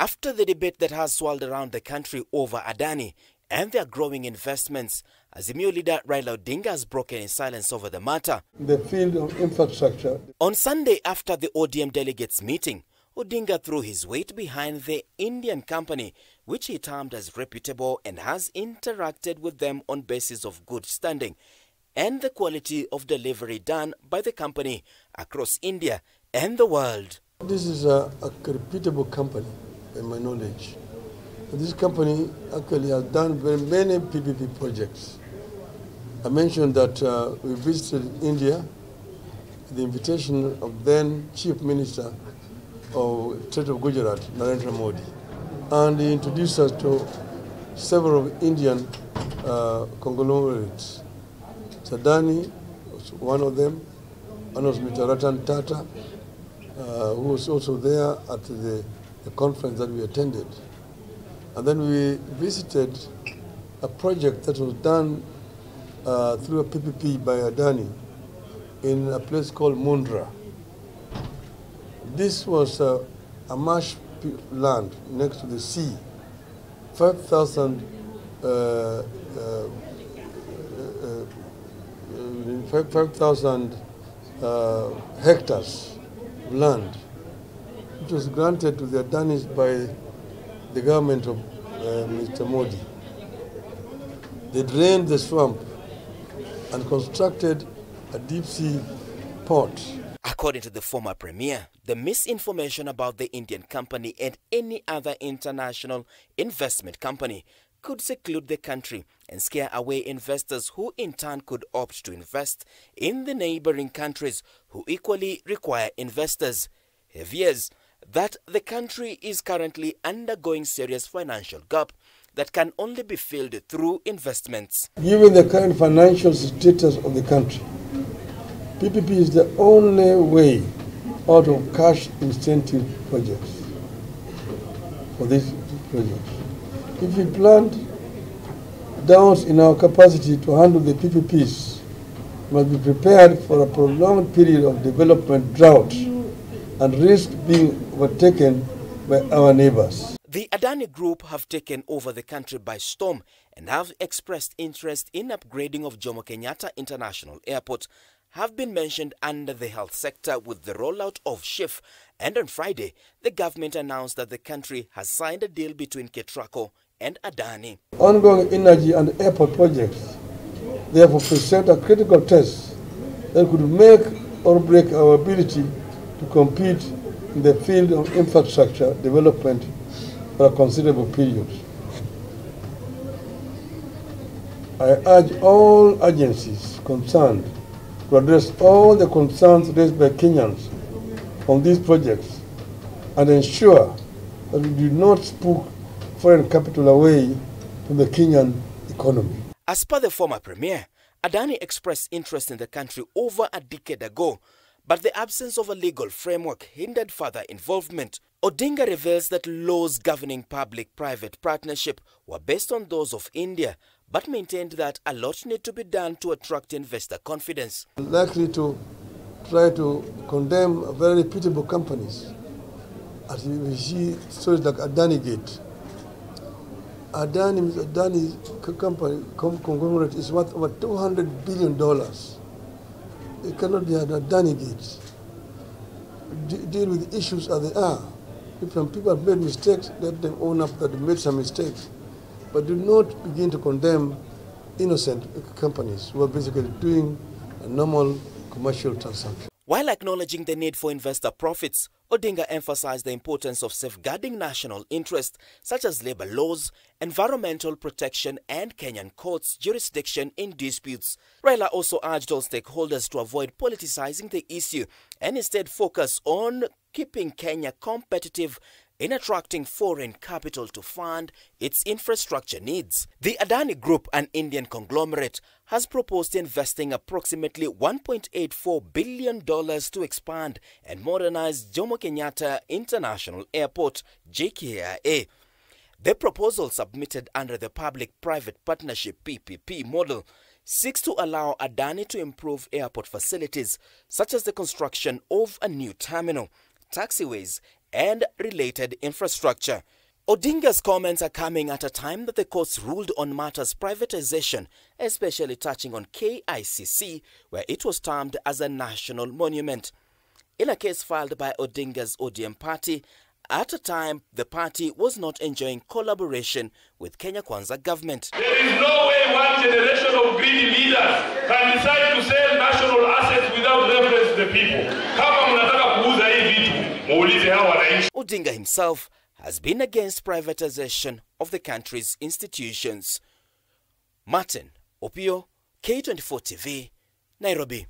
After the debate that has swirled around the country over Adani and their growing investments, Azimio leader Raila Odinga has broken in silence over the matter. The field of infrastructure. On Sunday, after the ODM delegates meeting, Odinga threw his weight behind the Indian company, which he termed as reputable and has interacted with them on basis of good standing and the quality of delivery done by the company across India and the world. This is a, a reputable company, in my knowledge. This company actually has done very many PPP projects. I mentioned that uh, we visited India, at the invitation of then Chief Minister of State of Gujarat, Narendra Modi, and he introduced us to several Indian uh, conglomerates. Sadani was one of them, and was Mr. Ratan Tata, uh, who was also there at the, the conference that we attended. And then we visited a project that was done uh, through a PPP by Adani in a place called Mundra. This was a marsh land next to the sea, 5,000 uh, uh, uh, uh 5,000 hectares of land. It was granted to the Adanis by the government of uh, Mr. Modi. They drained the swamp and constructed a deep sea port. According to the former premier, the misinformation about the Indian company and any other international investment company could seclude the country and scare away investors who in turn could opt to invest in the neighboring countries who equally require investors. Heaviers that the country is currently undergoing serious financial gap that can only be filled through investments. Given the current financial status of the country, PPP is the only way out of cash incentive projects for these projects. If we plant doubts in our capacity to handle the PPPs, we must be prepared for a prolonged period of development drought and risk being overtaken by our neighbors. The Adani Group have taken over the country by storm and have expressed interest in upgrading of Jomo Kenyatta International Airport have been mentioned under the health sector with the rollout of SHIF. And on Friday, the government announced that the country has signed a deal between Ketraco and Adani. Ongoing energy and airport projects therefore present a critical test that could make or break our ability to compete in the field of infrastructure development for a considerable period. I urge all agencies concerned to address all the concerns raised by Kenyans on these projects and ensure that we do not spook foreign capital away from the Kenyan economy. As per the former premier, Adani expressed interest in the country over a decade ago but the absence of a legal framework hindered further involvement. Odinga reveals that laws governing public-private partnership were based on those of India, but maintained that a lot need to be done to attract investor confidence. Likely to try to condemn very reputable companies. As we see stories like Adani Gate. Adani, Adani company, conglomerate is worth over $200 billion. It cannot be a delegate. deal with issues as they are. If some people have made mistakes, let them own up that they made some mistakes. But do not begin to condemn innocent companies who are basically doing a normal commercial transaction. While acknowledging the need for investor profits, Odinga emphasized the importance of safeguarding national interests such as labor laws, environmental protection, and Kenyan courts' jurisdiction in disputes. Raila also urged all stakeholders to avoid politicizing the issue and instead focus on keeping Kenya competitive in attracting foreign capital to fund its infrastructure needs. The Adani Group, an Indian conglomerate, has proposed investing approximately $1.84 billion to expand and modernize Jomo Kenyatta International Airport, JKIA. The proposal submitted under the Public-Private Partnership PPP model seeks to allow Adani to improve airport facilities such as the construction of a new terminal, taxiways, and related infrastructure. Odinga's comments are coming at a time that the courts ruled on matters privatization, especially touching on KICC, where it was termed as a national monument. In a case filed by Odinga's ODM party, at a time the party was not enjoying collaboration with Kenya Kwanza government. There is no way one generation of greedy leaders can decide to sell national assets without reference to the people. Kama mnataka kuuza hii vitu, muulize hawa wananchi. Odinga himself has been against privatization of the country's institutions. Martin Opio, K24 TV, Nairobi.